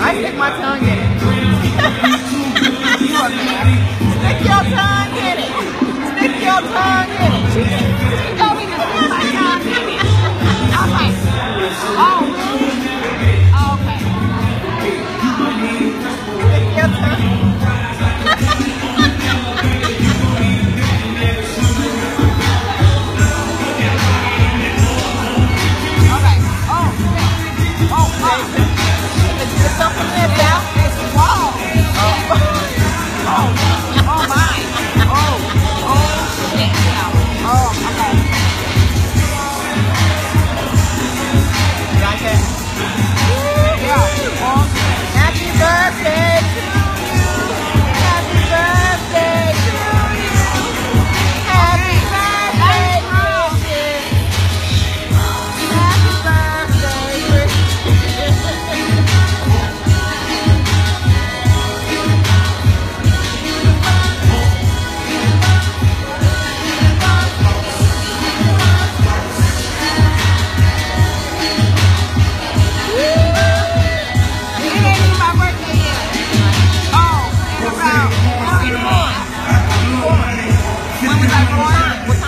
I stick my tongue in. Oh, when was I born?